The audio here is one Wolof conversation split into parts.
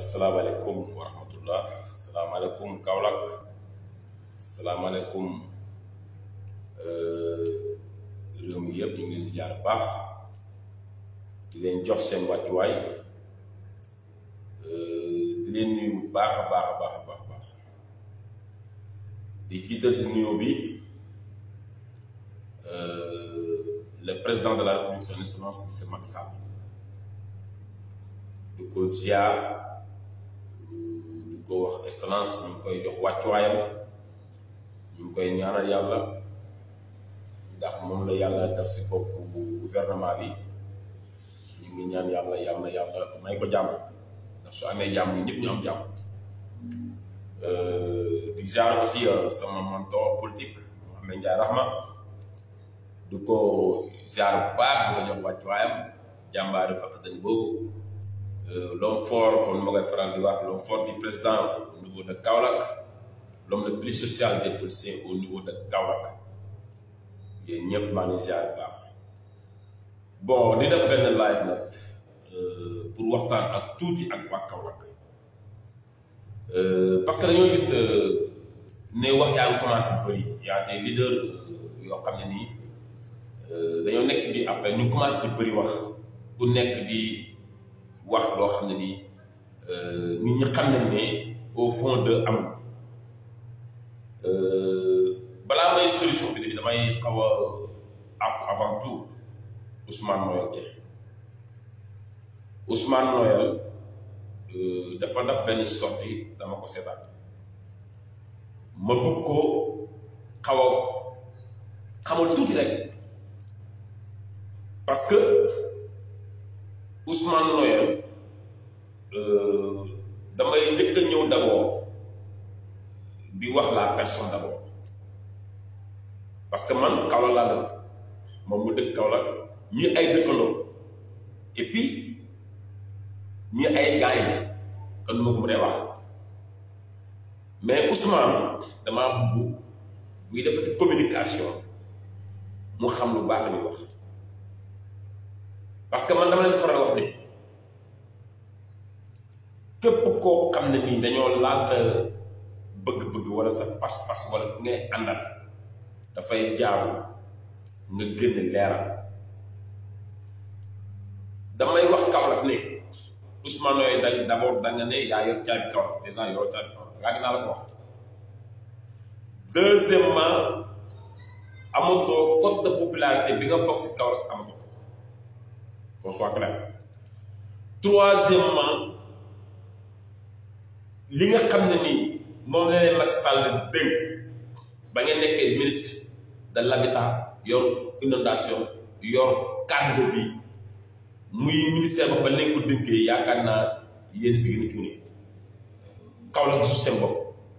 asalaamaaleykum wa rahmatullah asalaamaaleykum Kaolack asalaamaaleykum euh, réew mi yëpp ñu ngi ziar baax di leen jox seen wàccuwaay euh, di leen nuyu baax a baax a baax a baax di jiital si nuyoo bi euh, le président de la république son excellence monsieur Macky Sall du ko ziar du ko wax excellence ñu ngi koy jox wàccuwaayam ñu ngi koy ñaanal yàlla ndax moom la yàlla def si bopp gouvernement bi ñu ngi ñaan yàlla yàlla na yàlla may ko jàmm ndax su amee jàmm yi ñëpp ñu am jàmm Euh, di jaar aussi euh, sama mentor politique Mouhamed Ndiaye Rahma du ko jaar bu baax di ko jox wàccuwaayam jàmbaari fakkatal boobu euh, l'homme fort comme ma koy faral di wax l'homme fort du président au niveau de Kaolack l'homme le plus social des policiers au niveau de Kaolack yéen ñëpp maa ngi jaar bu baax bon di def benn live nag euh, pour waxtaan ak tuuti ak waa Kaolack euh, parce que dañoo gis euh, ne wax yaa ngi commencé bëri y a des leaders yoo xam ne nii dañoo nekk si biir après ñu commencé di bëri wax ku nekk di wax loo xam ne nii. euh, nit ñi xam nañ ne au fond de am euh, balaa may solution bi damay xaw a ak avant tout Ousmane Noël Dieng Ousmane Noël euh, dafa daf benn sortie dama ko seetaan ma bëgg ko xaw a xamal tuuti rek parce que Ousmane Noël euh, damay njëkk a ñëw d'abord di wax la personne d'abord parce que man Kaolack laa dëkk moom mu dëkk Kaolack ñu ay dëkkandoo et puis ñu ay gaañ kon moo ko mënee wax mais Ousmane damaa bëgg buy defati communication mu xam lu baax la muy wax parce que man dama leen faral wax ne képp koo xam ne nii dañoo laal sa bëgg-bëgg wala sa pas-pas wala ku ngay àndal dafay jaamu nga gën a leeral damay wax Kaolack ne Ousmane yooyu da d'abord da nga ne yaa yor caabi Kaolack des gens yoroo caabi Kaolack yàgg naa la ko wax deuxièmement amatoo code de popularité bi nga foog si Kaolack amatoo qu'on soit clair troisièmement li nga xam ne nii moom la leen Macky Sall dénk ba ngeen nekkee ministre de l'habitat yor inondation yor cadre de vie muy ministère ba ba leen ko dénkee yaakaar naa yéen si gën a tuune kaw la gisul seen bopp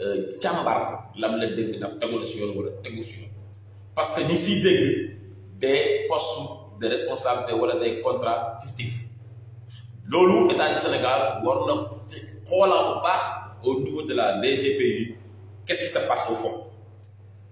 euh, càmbar lam la dégg ndax tegu na si yoon wala tegu si yoon parce que ñu siy dégg des postes de responsabilité wala des contrats fictifs loolu état du Sénégal war na xoolaa bu baax au niveau de la DGPU qu'est-ce qui se passe au fond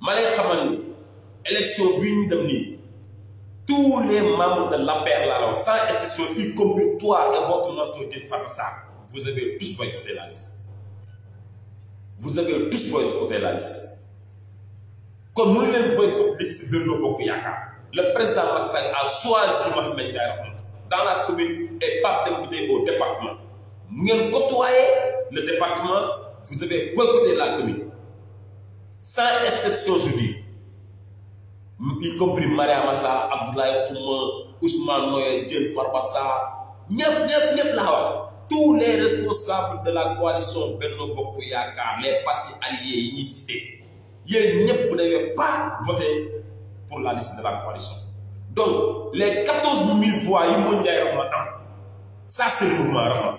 ma lay xamal ni élection bii ñu dem nii tous les membres de l'APR laa la wax sans exception y compris toi et votre mentor Diène Farba Sarr vous avez tous boycotté la liste vous avez tous boycotté la liste kon mënu leen boycotté liste Benno Bokk Yaakaar le président Macky Sall a choisi Mohamed Ndiaye Rahma dans la commune et Pape Demba Bitèye au département mu ngeen côtoyé le département vous avez boycotté la commune sans exception je dis y compris Mariama Sarr Abdoulaye Touma Ousmane Noël Diène Farba Sarr ñëpp ñëpp ñëpp laa wax tous les responsables de la coalition Benno Bokk Yaakaar les partis alliés yi ñuy cité yéen ñëpp vous n'avez pas voté pour la liste de la coalition donc les quatorze mille voix yi moo njaay rahma am ça c'est le mouvement rahma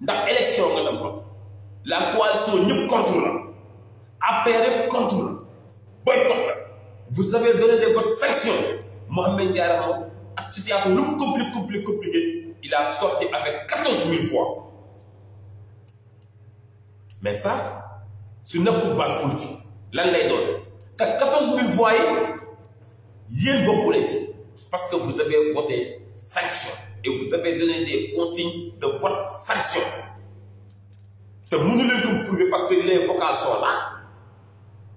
ndax élection nga dem fa la coalition ñëpp contre la APR yëpp contre la boycott la vous avez donné des votes sanctions Mohamed Ndiaye moom ak situation lu mu compliqué compliqué compliqué il a sorti avec quatorze mille voix mais ça su nekkul base politique lan lay doon te quatorze mille voix yi yéen bokku leen si parce que vous avez voté sanction et vous avez donné des consignes de vote sanction te mënu leen ko prouver parce que les vocales sont là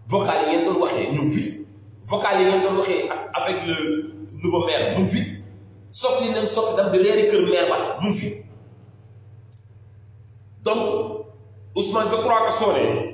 vocales yi ngeen doon waxee ñu ngi fi vocales yi ngeen doon waxee ak avec le nouveau maire mu ngi fi sotti yi leen sotti dam di reeri kër maire ba mu ngi fi donc Ousmane je crois que soo ne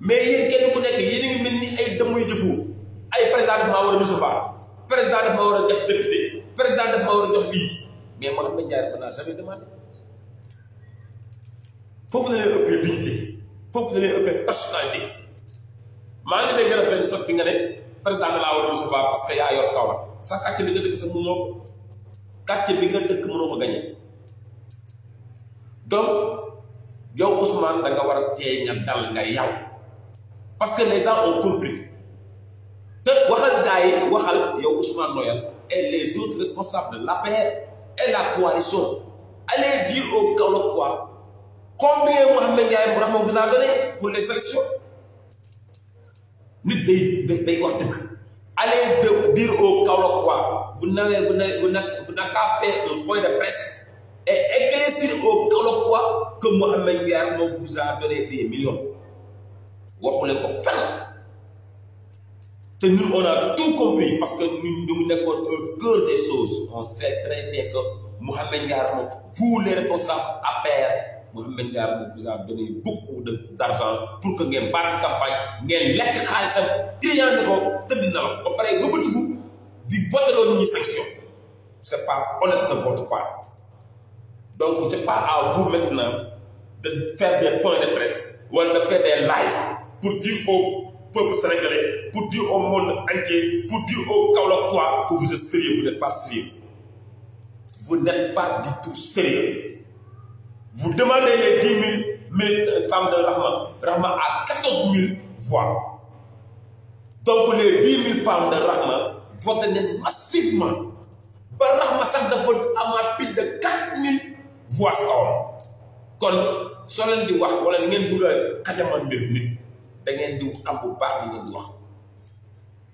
mais yéen kenn ku nekk yéen a ngi mel ni ay dëmm yu jëfu ay président daf maa war a recevoir président daf ma war a def député président daf ma war a jox lii mais Mouhamed Ndiaye mën naa jamais demandé foofu la leen ëppee dignité foofu la leen ëppee personnalité maa ngi dégg benn sotti nga ne président da laa war a recevoir parce que yaa yor kaw la sa kàcce bi nga dëkk sa mënoo kàcce bi nga dëkk mënoo ko gañe donc yow Ousmane da nga war a teey nga dal nga yow parce que les gens ont compris te waxal gars yi waxal yow Ousmane Noël et les autres responsables de l'APR et la coalition allez dire au Kaolack quoi combien Mouhamed Ndiaye Rahma vous a donné pour les élections nit day day wax dëgg allez de dire au Kaolackois vous n'avez vous n'avez vous n'avez qu'à faire un point de presse et éclaircir au Kaolackois que Mohamed Nguer moom vous a donné des millions waxu leen ko fenn te ñun on a tout compris parce que ñun ñu ngi nekkoon au cœur des choses on sait très bien que Mohamed Nguer moom vous les responsables APR Mouhamed Ndiaye vous a donné beaucoup de d'argent pour que ngeen bàcc campagne ngeen lekk xaalisam triande ko tëdd na la ba pare wëbatiku di voté loolu ñu sanction c'est pas honnête de votre part donc c'est pas à vous maintenant de faire des points de presse wala de faire des live pour dire au peuple sénégalais pour dire au monde entier pour dire au Kaolack quoi que vous êtes sérieux vous n'êtes pas sérieux vous n'êtes pas du tout sérieux vous demandez les dix mille mille euh, femmes de Rahma Rahma a quatorze mille voix donc les dix mille femmes de Rahma voté nañ massivement ba Rahma sax dafa amaat plus de quatre mille voix kawam kon soo leen di wax wala ngeen bëgg a xajamal mbir nit da ngeen di xam bu baax li ngeen di wax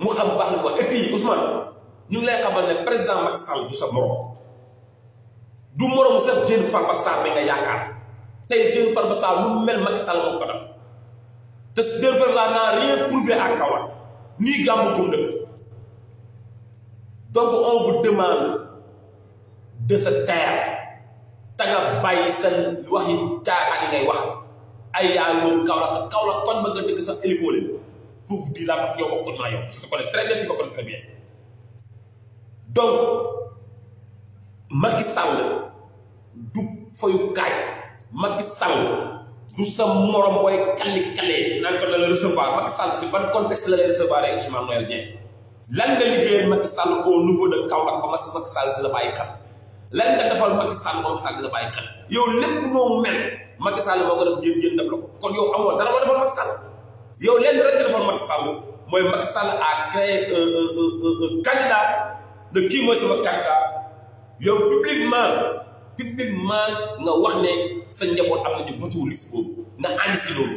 mu xam baax li wax et puis Ousmane ñu ngi lay xamal ne président Macky Sall du sa morom du moromu sax Diène Farba Sarr bi nga yaakaar tey Diène Farba Sarr lu mel Macky Sall moo ko def te Diène Farba Sarr n'a rien prouvé à Kaolack nii gàmmu gum dëkk donc on vous demande de sa terre te nga bàyyi sa wax yi caaxaan yi ngay wax ay yaay moom kaw la kaw la koñ ba nga dëkk sax élifoo leen pour vous dire la parce que yow bokkoon naa yow je te connais très bien tu me connais très bien donc Macky Sall du foyukaay Macky Sall du sa morom booy kalli kallee naan ko la recevoir Macky Sall si ban contexte la lay recevoir ay Ousmane Noël Dieng lan nga liggéeyal Macky Sall au niveau de Kaolack ba ma si Macky Sall di la bàyyi xel lan nga defal Macky Sall ba Macky Sall di la bàyyi xel yow lépp noo mel Macky Sall moo ko def jën jën def la ko kon yow amoo dara ma defal Macky Sall yow lenn rek nga defal Macky Sall mooy Macky Sall a créé un un un un candidat ne kii mooy sama candidat yow publiquement publiquement nga wax ne sa njaboot am nañu votu liste boobu nga ànd si loolu.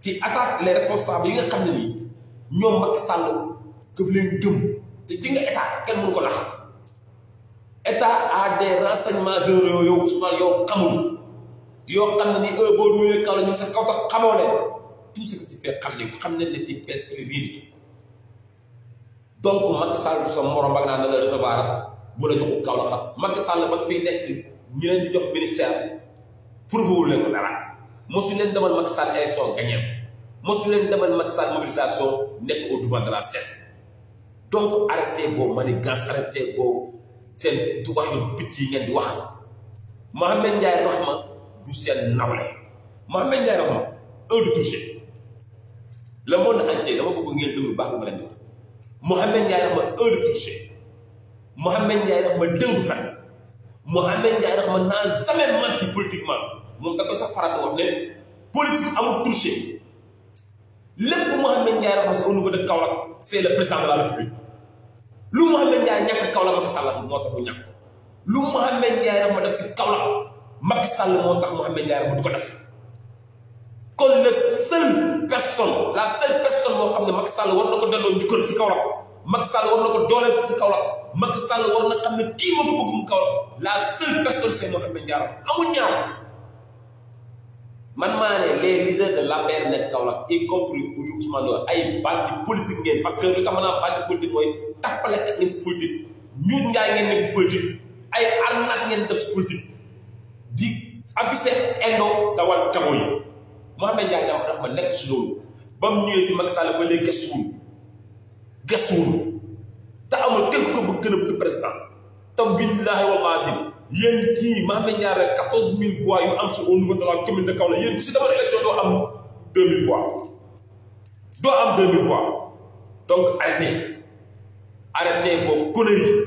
ci attaque les responsables yi nga xam ne nii ñoom Macky Sall daf leen gëm te ci nga état kenn mënu ko nax état a des renseignements généraux yow Ousmane yow xamul yoo xam ne nii heure boo nuyee kaw la ñoom sa kaw tax xamoo leen tout ce que tu fais xam ne xam nañ ne ci presque rien du tout donc Macky Sall sa morom ba nga naan dana recevoir bu la joxu kaw la xam Macky Sall ba fiy nekk ñi leen di jox ministère prouvé wul leen ko dara mosu leen demal Macky Sall élection gagné ko mosu leen demal Macky Sall mobilisation nekk au devant de la scène donc arrêtez vos manigances arrêtez vos seen wax yu picc yi ngeen di wax Mohamed Ndiaye Rahma du seen nawle Mohamed Ndiaye Rahma un du touché le monde entier dama bëgg ngeen déglu baax lu ma leen di wax Mouhamed Ndiaye dafa ma un de touché Mouhamed Ndiaye dafa ma dëngu fen Mouhamed Ndiaye dafa ma naa jamais menti politiquement moom da ko sax faral di wax ne politique amul touché lépp Mouhamed Ndiaye dafa ma sax au niveau de Kaolack c' est le président de la république lu Mouhamed Ndiaye ñàkk Kaolack Macky Sall moo tax mu ñàkk ko lu Mouhamed Ndiaye dafa ma def si Kaolack Macky Sall moo tax Mouhamed Ndiaye dafa du ko def. kon la seule personne la seule personne boo xam ne Macky Sall war na ko delloo njukkal si Kaolack Macky Sall war na ko dooleel si Kaolack Macky Sall war na xam ne kii ma ko bëgg mu Kaolack la seule personne c'est Mouhamed Diallo amul ñaar man maa ne les leaders de l'APR nekk Kaolack y compris bu ñu Ousmane Dior ay bandi politique ngeen parce que lu tax ma naan bandi politique mooy tappale kat ngeen si politique ñuut ngaay ngeen nekk si politique ay arnaque ngeen def si politique di affiché indo dawal camo yi Mouhamed Ndiaye daaw dafa ma nekk si loolu ba mu ñëwee si Macky Sall ba léegi gëstuwul gëstuwul te amul kenn ko bëgg gën a bëgg président te billaahi wallaahi si yéen kii Mouhamed Ndiaye rek quatorze mille voix yu am si au niveau de la commune de Kaolack yéen si dama élection doo am deux mille voix doo am deux mille voix donc arrêtez arrêtez vos conneries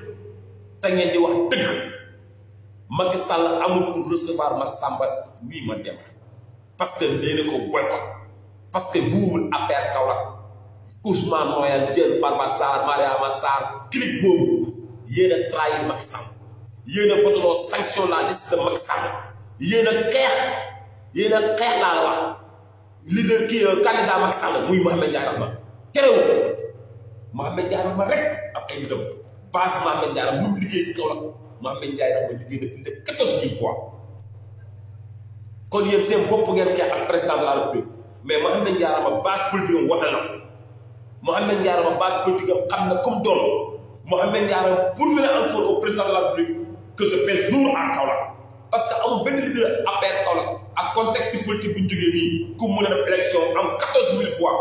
te ngeen di wax dëgg Macky Sall amul pour recevoir ma Samba wii ma dem parce que nee na ko boycott parce que vous affaire Kaolack Ousmane Noël Diène Farba Sarr Mariama Sarr clique boobu yéen a trahir Macky Sall yéen a voteloo sanction la liste de Macky Sall yéen a xeex yéen a xeex laa la wax leader kii euh, candidat Macky Sall muy Mouhamed Ndiaye Rahma terewul Mouhamed Ndiaye Rahma rek ak ay nitam base Mouhamed Ndiaye Rahma lu mu liggéey si kaw la Mouhamed Ndiaye Rahma liggéey na plus de quatorze mille fois kon yéen seen bopp ngeen xeex ak président de la République mais Mouhamed Ndiaye Rahma base politique am waxal na ko Mouhamed Ndiaye Rahma base politique am xam na comme doon Mouhamed Ndiaye Rahma prouvé na encore au président de la République que je pèse lourd à Kaolack parce que amul benn leader APR Kaolack ak contexte politique bu ñu jógee nii ku mun a def élection am 14000 voix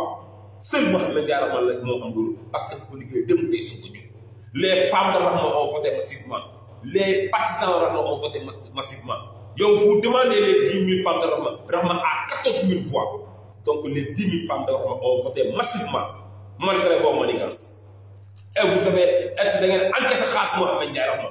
seul Mouhamed Diarra man la moo am loolu parce que dafa liggéey dem day soog a ñëw les femmes de Rahma ont voté massivement les partisans de Rahma ont voté massivement yow vous demandez les 10 000 femmes de Rahma Rahma a 14 000 voix donc les 10 000 femmes de Rahma ont voté massivement malgré vos manigances et vous avez et da ngeen encaissé xaalis Mouhamed Diarra Rahma.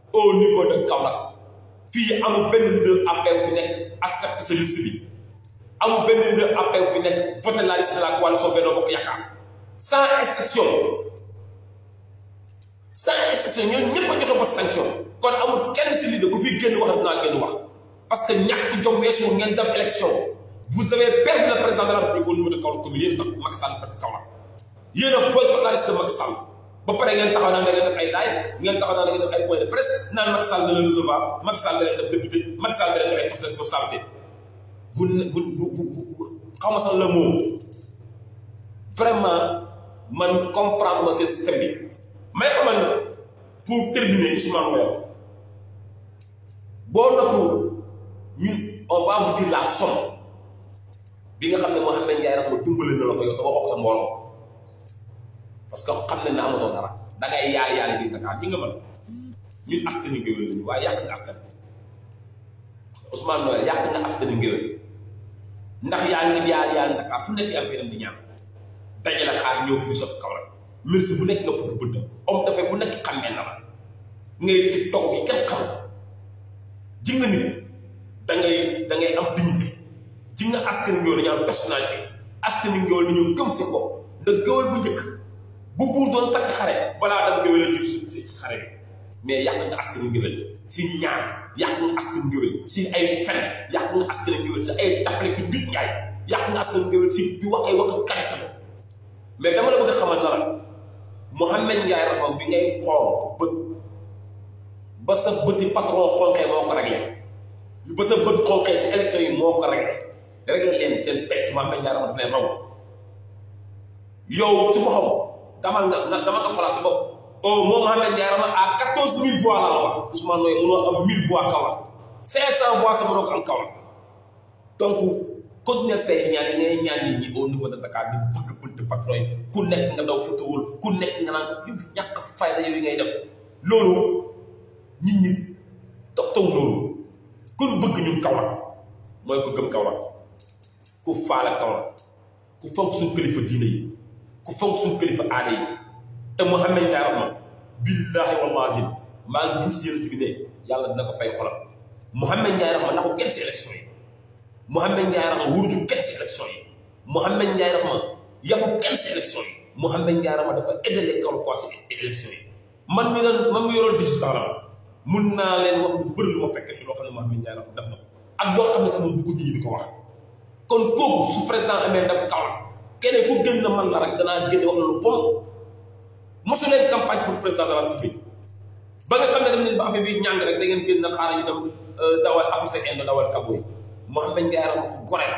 au niveau de Kaolack fii amul benn leader APR fi nekk accepte sa liste bi amul benn leader APR fi nekk voté la liste de la coalition Benno Bokk Yaakaar sans exception sans exception ñoom ñëpp a joxe vote sanction kon amul kenn si leader ku fi génn wax dinaa génn wax parce que ñàkk jom weesu ngeen dem élection vous avez perdu le président de la République au niveau de Kaolack commune yéen tax Macky Sall perte Kaolack yéen a boycotté la liste de Macky Sall ba pare ngeen taxaw naan da ngeen def ay live ngeen taxaw naan da ngeen def ay point de presse naan Macky Sall da leen recevoir Macky Sall da leen def député Macky Sall da leen def ay poste de responsabilité vous vous vous vous xaw ma sax le mot vraiment man comprendre ma seen système bi may xamal na pour terminer Ousmane Noël boo noppiwul ñun on va vous dire la somme bi nga xam ne Mouhamed Ndiaye rek ma dimbali na la ko yow te waxoo ko sa mbooloo parce que xam ne na amatoo dara da ngay yaay yaay di Dakar di nga mën ñun askanu ngéwél lañu waaye yàq nga askan Ousmane Noël yàq nga askanu ngéwél ndax yaa ngi yaay yaay Dakar fu nekk am feneen di ñaan dajale xaalis ñëw fi di sotti kaw rek ministre bu nekk nga fukki bëdd homme d'affaires bu nekk xàmmee na la ngay ci taw bi kenn xam ji nga nit da ngay da ngay am dignité ji nga askan njool dañu am personnalité askan njool dañu gëm si bopp ndax gëwal bu njëkk bu buur doon takk xare balaa dam gëwal la jur si si xare bi mais yàq nga askan ngëwél si ñaan yàq nga askan ngëwél si ay fen yàq nga askan ngëwél si ay tappale ki njuuj njaay yàq nga askan ngëwél si di wax ay waxu kàttan mais dama la bëgg a xamal na la Mouhamed Ndiaye Rahma bi ngay xool bët ba sa bëti patron xonqee moo ko réglé ba sa bët xonqee si élection yi moo ko réglé réglé leen seen pecc Mouhamed Ndiaye Rahma daf leen raw yow su ma xam dama nga nga dama nga xoolaat sa bopp au moment Mouhamed Ndiaye Rahma à quatorze mille voix la la wax Ousmane Noye mënoo am mille voix Kaolack cinq cent voix sa mënoo ko am Kaolack donc continuer say ñaan ngay ñaan nit ñi au niveau de Dakar di bëgg buntu patron yi ku nekk nga daw futawul ku nekk nga naan ko yu fi ñàkk fayda yooyu ngay def loolu nit ñi toppatoo loolu ku bëgg ñun Kaolack mooy ko gëm Kaolack ku faale Kaolack ku fonk suñu kilifa diine yi ku fonk suñu kilifa aada yi te mu xam nañ daa wax billaahi wallaahi maa ngi gis yéen bi ne yàlla dina ko fay xolam Mouhamed Ndiaye Rahma naxu kenn si élection yi Mouhamed Ndiaye Rahma wuruju kenn si élection yi Mouhamed Ndiaye Rahma yabu kenn si élection yi Mouhamed Ndiaye Rahma dafa aidé les Kaolackois si élection yi man mi daan man mi yoroon digital la mun naa leen wax lu bëri lu ma fekkee si loo xam ne Mouhamed Ndiaye la def na ko ak loo xam ne sama bëgg nit ñi di ko wax kon kooku su président amee ndam kaw la keneen ku gën na man la rek danaa génne wax lu bon mosu leen campagne pour président de la République ba nga xam ne dem nañ ba affaire bi ñàng rek da ngeen génn xaaral ñu dem dawal affaire sa Inde dawal Kaboy Mouhamed Ndiaye la ko gore la.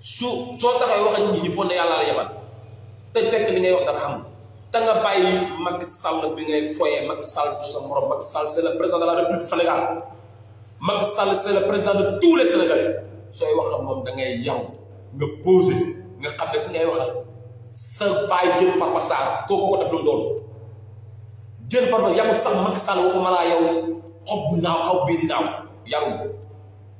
su soo taxawee wax ak nit ñi ñu foog ne yàlla la yebal te fekk li ngay wax dara xamul te nga bàyyi Macky Sall bi ngay foyee Macky Sall du sa morom Macky Sall c'est le président de la République du Sénégal Macky Sall c'est le président de tous les Sénégalais sooy wax ak moom da ngay yaw nga posé nga xam ne ki ngay waxal sa bàyyi jël Farba Sarr kooku ko def lu mu doon jël Farba yamul sax Macky Sall waxuma laa yow xob bu naaw xaw bii di naaw yarul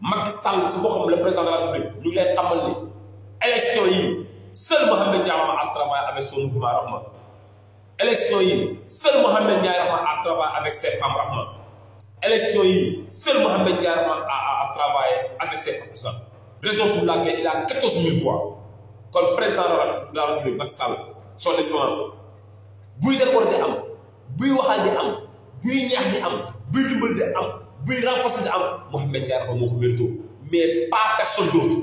Macky Sall si boo xam le président de la République ñu ngi lay xamal ni élection yi seul Mohamed Ndiaye Rahma a travaillé avec son mouvement Rahma élection yi seul Mohamed Ndiaye Rahma a travaillé avec ses femmes Rahma élection yi seul Mohamed Ndiaye Rahma a travaillé avec ses partisans raison pour laquelle il a 14 000 voix kon président de la République Macky Sall son excellence buy décorté am buy waxal di am buy ñaax di am buy dimbal di am buy renforcer di am Mouhamed Ndiaye Rahma moo ko mérito mais pas personne d'autre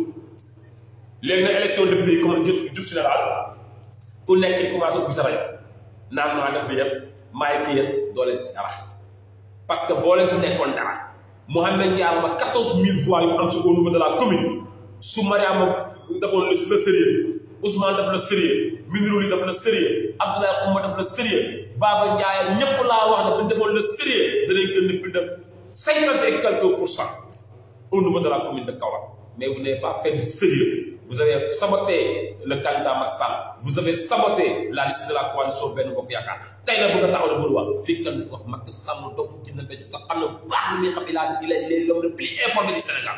léegi nag élection député yi commencé jub si na daal ku nekk di commencé ubbi sa rajo naan maa def li yëpp maay kii yëpp doo leen si dara parce que boo leen si nekkoon dara Mohamed Ndiaye am na 14000 voix yu am si au niveau de la commune su Mariama defoon la sérieux Ousmane def la sérieux Minirou li def la sérieux Abdoulaye Koumba def la sérieux Baba Ndiaye ñëpp laa wax ne bu ñu defoon la sérieux danañ gën plus de cinquante et quelques pour cent au niveau de la commune de Kaolack mais vous n'avez pas fait de sérieux vous avez saboté le candidat Macky Sall vous avez saboté la liste de la coalition Benno Bokk Yaakaar tey la bëgg a taxaw la bëgg wax fii kenn du fi wax Macky Sall dofu dina daj te xam na baax li nga xam ne laa di leen les l'homme le plus informé du Sénégal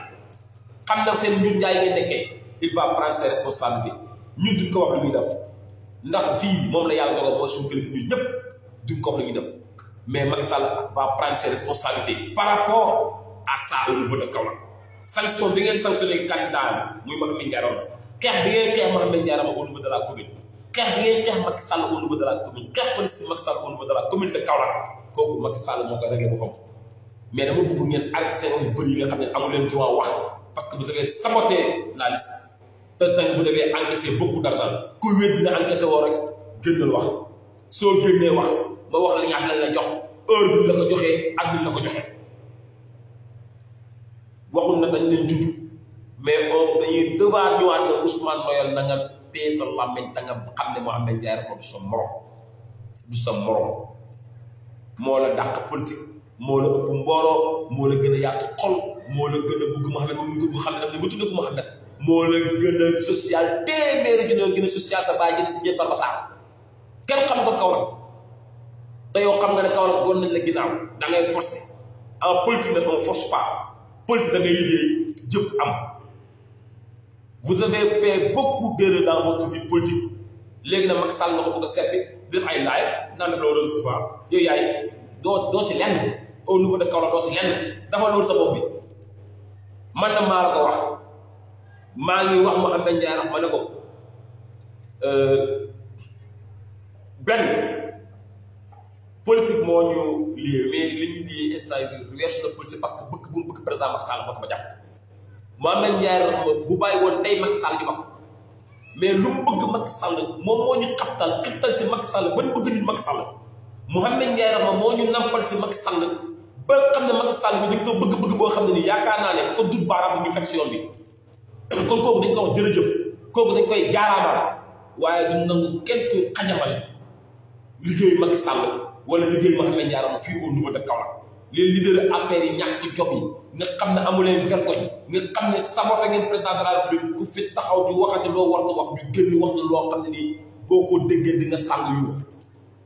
xam na seen njur njaay ngeen nekkee il va prendre ses responsabilités ñun duñ ko wax lu muy def ndax fii moom la yàlla dogal mooy suñu kilifa ñun ñëpp duñ ko wax lu muy def mais Macky Sall va prendre ses responsabilités par rapport à ça au niveau de Kaolack sanction bi ngeen sanctionné candidat muy Mouhamed Ndiaye Rama xeex bi ngeen xeex Mouhamed Ndiaye Rama au niveau de la commune xeex bi ngeen xeex Macky Sall au niveau de la commune xeex police Macky Sall au niveau de la commune de Kaolack kooku Macky Sall moo koy réglé boppam mais dama bëgg ngeen arrêté seen wax yu bëri yi nga xam ne amu leen droit wax parce que vous avez saboté la liste te tamit vous devez encaisser beaucoup d' argent ku wér dina encaissé woo rek gënal wax. soo génnee wax ba wax la ñaata la jox heure bi la ko joxee at bi la ko joxee waxul na dañ leen judd mais on dañuy devoir ñëwaat ne Ousmane Noël na nga téye sa làmmiñ da nga xam ne Mouhamed Ndiaye Record du sa morom du sa morom moo la dàq politique moo la ëpp mbooloo moo la gën a yaatu xol moo la gën a bëgg Mouhamed moom ñu ko xam ne daf ne bu tudd ko Mouhamed moo la gën a social téeméeri junne gën a social sa bàyyi si ñëpp par kenn xam ko Kaolack te yow xam nga ne Kaolack goon nañ la ginnaaw da ngay forcé en politique nag on force pas politique da ngay liggéey jëf am vous avez fait beaucoup d'erreurs dans votre vie politique léegi nag Macky Sall nga ko bëgg a seppi def ay live naan def la war a recevoir yow yaay doo doo ci lenn au niveau de Kaolack doo ci lenn dafa loolu sa bopp bi man na maa la ko wax maa ngi wax Mouhamed Ndiaye rax ma ne ko euh, benn politique moo ñu lii mais li ñu lii instant bi weesu na politique parce que bëgg bu mu bëgg président Macky Sall moo tax ma jàpp Mouhamed Ndiaye rax ma bu bàyyi woon tey Macky Sall ñu wax mais lu mu bëgg Macky Sall moom moo ñu xabtal xabtal si Macky Sall ban bëgg nit Macky Sall Mouhamed Ndiaye rax ma moo ñu nampal si Macky Sall ba xam ne Macky Sall bi dañ ko bëgg-bëgg boo xam ne nii yaakaar naa ne ko dut baaraam bu ñu fekk si yoon bi kon kooku dañ ko wax jërëjëf kooku dañ koy jaaraamal waaye duñ nangu kenn ku xajamal liggéey Macky Sall wala liggéey Mouhamed Ndiarama fii au niveau de Kaolack les leaders APR yi ñàkk ci jom yi nga xam ne amu leen vergogne nga xam ne saboté ngeen président de la république ku fi taxaw di waxati loo war a wax ñu génn wax na loo xam ne nii boo ko déggee di nga sàng yuux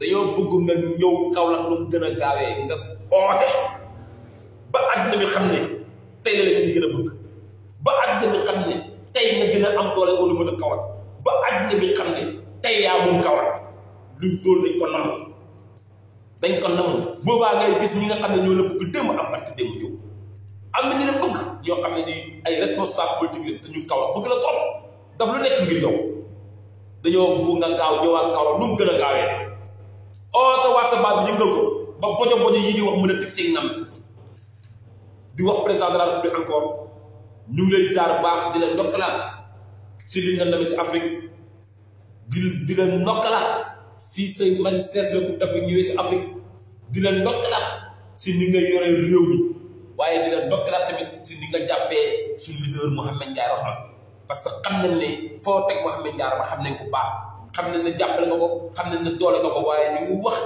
dañoo bëgg nga ñëw Kaolack lu mu gën a gaawee nga oote ba àdduna bi xam ne tey la ñu gën a bëgg ba àdduna bi xam ne tey nga gën a am doole au niveau de Kaolack ba àdduna bi xam ne tey yaa moom Kaolack luñ dool dañ ko nangu dañ ko nangu boobaa ngay gis ñi nga xam ne ñoo la bëgg démb am barki démb ñëw am na ñu la bëgg ñoo xam ne ni ay responsable politique la te ñu Kaolack bëgg la trop daf lu nekk ngir yow dañoo bëgg nga gaaw ñëwaat kaw lu mu gën a gaawee oote waat sa baat bi yëngal ko ba bojo bojo yi di wax mën a teg seen nam di wax président de la république encore ñu ngi lay ziar baax di la ndokkalaat si li nga demee si Afrique di di la ndokkalaat si say magistère si la Coupe d'Afrique ñëwee si Afrique di la ndokkalaat si ni nga yore réew mi waaye di la ndokkalaat tamit si ni nga jàppee suñu leader Mouhamed Ndiaye Rahma parce que xam nañ ne foo teg Mouhamed Diarra ba xam nañ ko baax xam nañ ne jàppale nga ko xam nañ ne doole nga ko waaye ñu ngi wax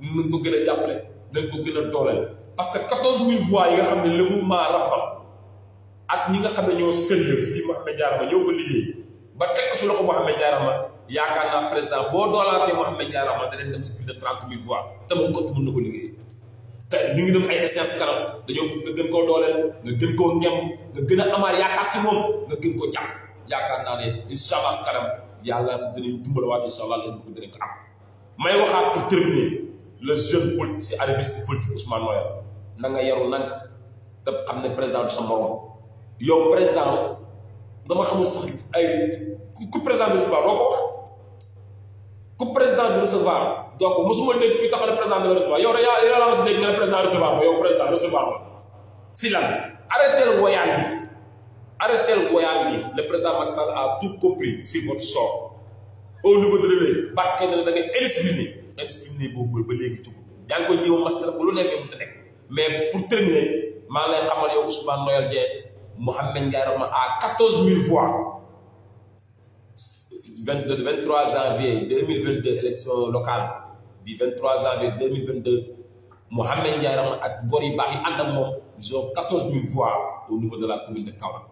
nañ ko gën a jàppale nañ ko gën a dooleel parce que quatorze mille voix yi nga xam ne le mouvement Rahma ak ñi nga xam ne ñoo sérieux si Mouhamed Diarra ba ñoo ko liggéey ba teg ko si loxo Mouhamed Diarra ba yaakaar naa président boo doolaatee Mouhamed Diarra ba danañ dem si plus de trente mille voix te moom kooku mën na ko liggéey te ñu ngi dem ay essence kanam dañoo nga gën koo dooleel nga gën koo ñem nga gën a amaat yaakaar si moom nga gën koo jàpp yaakaar naa ne incha allah si kanam yàlla dinañ dimbal waat incha allah leen bëgg dinañ ko am may waxaat pour terminer le jeune politique si arriviste politique Ousmane Noël na nga yaru nank te xam ne président du sa morom yow président dama xamul sax ay ku président de l'histoire doo ko wax ku président di recevoir donc mosuma dégg kuy taxaw ne président dina recevoir yow yaa yaa laa mos a dégg nga ne président recevoir ma yow président recevoir ma si lan arrêté le voyage bi arrêté le voyage bi le président Macky Sall a tout compris sur votre sort au niveau de relais bàkkee na la da ngay indiscipliné indiscipliné boobu ba léegi jugul yaa ngi koy jiw masque def ko lu nekk mënta nekk mais pour terminer maa ngi lay xamal yow Ousmane Noël Dieng Mouhamed Ndiaye Rahma à 14000 voix. 20, le 23 janvier 2022 élection locale du 23 janvier 2022 Mohamed Ndiaye Rahma ak góor yu baax yi ànd ak moom ils ont 14000 voix au niveau de la commune de Kaolack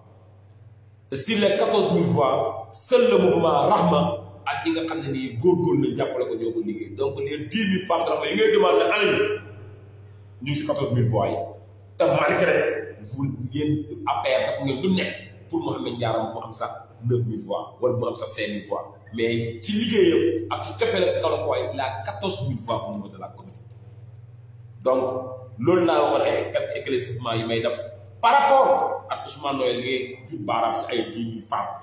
te sur les 14000 voix seul le mouvement Rahma ak ñi nga xam ne nii góorgóorlu nañ jàppale ko ñoo ko liggéey donc les 10 000 femmes Rahma yi ngay demandé ana ñu ñu ngi si 14000 voix yi te malgré vous ngeen APR daf ngeen lu nekk pour Mouhamed Ndiaro mu am sax neuf mille voix wala mu am sax cinq mille voix mais ci liggéeyam ak su cofee la si kaw la ko waaye il a quatorze mille voix au niveau de la commune donc loolu laa waxoon ay quelques éclaircissements yi may def par rapport ak Ousmane Noël Dieng jur baaraam si ay dix mille femmes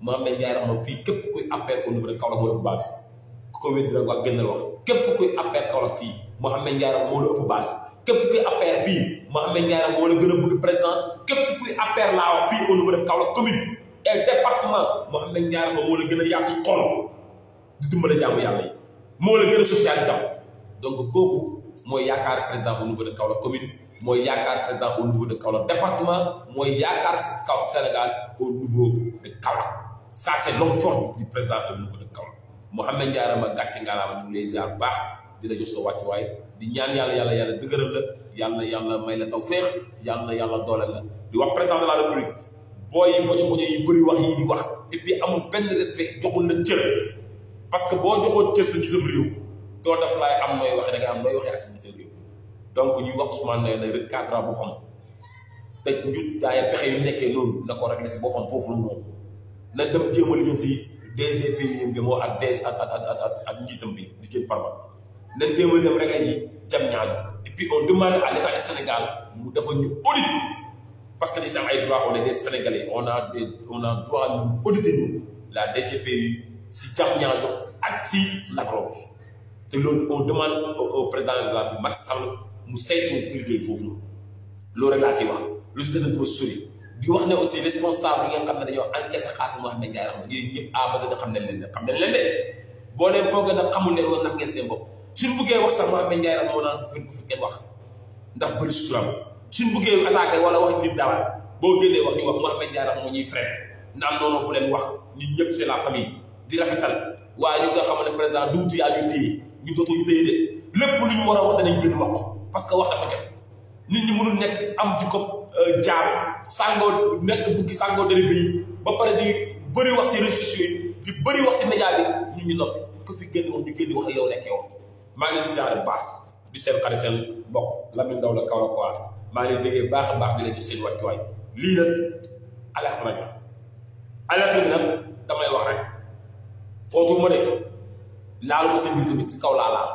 maam ne Ndiaye Rahma fii képp kuy appel au niveau de Kaolack moo ëpp base ku ko wéddi rek wax génnal wax képp kuy appel Kaolack fii Mouhamed Ndiaye Rahma moo la ëpp base képp kuy appel fii Mouhamed Ndiaye Rahma moo la gën a bëgg président képp kuy appel laa wax fii au niveau de Kaolack commune et département Mouhamed Ndiaye Rahma moo la gën a yàq xol di dimbale jaamu yàlla yi moo la gën a social itam donc kooku mooy yaakaar président au niveau de Kaolack commune mooy yaakaar président au niveau de Kaolack département mooy yaakaar Kaw Sénégal au niveau de Kaolack ça c'est l'homme fort du président au niveau de Kaolack Mouhamed Ndiaye ma gàcce ngaalaama ñu ngi lay ziar baax di la jox sa wàccuwaay di ñaan yàlla yàlla yàlla dëgëral la yàlla yàlla may la taw féex yàlla yàlla doole la di wax président de la république booy yi boño boño yi bëri wax yi di wax et puis amul benn respect joxul la cër parce que boo joxoon cër sa gisam réew doo def laay am nooy waxee da nga am nooy waxee ak sa gisam réew donc ñuy wax Ousmane ne nag recadrant bu xam te njut daaya pexe yu nekkee loolu na ko réglé si boppam foofu la moom na dem jéem a lijjanti DGP yi bi moo ak DG ak ak ak ak njiitam bi di jël farba nañ jéem a dem réglé ji jam ñaano et puis on demande à l'état du Sénégal mu dafa ñu audit parce que dañu am ay droit on est des sénégalais on a des on a droit ñu auditer ñu la DGPU si Diamniadio ak si Lac Rose te loolu on demande au président de la République Macky Sall mu saytu privé foofu noonu loolu rek laa siy wax lu si dëgg dama sori di wax ne aussi responsable yi nga xam ne dañoo encaissé xaalis moo xam ne jaay raxma yéen ñëpp à base de xam ne leen de xam ne leen de boo leen foogee nag xamul leen woon naf ngeen seen bopp suñ buggee wax sax moo xam ne jaay raxma moo naan bu fi bu fi kenn wax ndax bëri suturam suñ buggee attaqué wala wax nit dara boo génnee wax ñu wax Mouhamed Diarra moo ñuy freiné naan noonu bu leen wax ñun ñëpp c'est la famille di rafetal waaye ñu nga xam ne président duutu yaa ñu téye ñu dootu ñu téye de lépp lu ñu war a wax danañ génn wax ko parce que wax dafa jot nit ñi mënul nekk am jikko euh, jaam sàngoo nekk bukki sàngoo dere bi ba pare di bëri wax si réseaux sociaux yi di bëri wax si média bi ñun ñu noppi ku fi génn wax ñu génn wax yow nekk yow maa ngi siyaare bu baax di seen xarit seen mbokk Lamine Ndaw la kaw la quoi maa ngi déggee baax a baax di leen ci seen wàccuwaay lii nag alerte rek la alerte bi nag damay wax rek footu ma de laal ma seen biir tamit ci kaw laa laal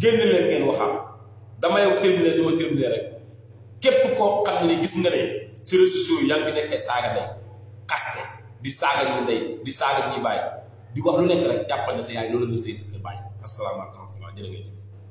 génn leen ngeen waxam damay terminer li ma terminer rek képp koo xam ne gis nga ne si réseaux sociaux yaa ngi nekkee saaga day xaste di saaga ñu ndey di saaga ñuy bàyyi di wax lu nekk rek jàppal ne sa yaay loolu la nga sëy sa kër bàyyi asalaamaaleykum wa rahmatulah jërë ngeen jëf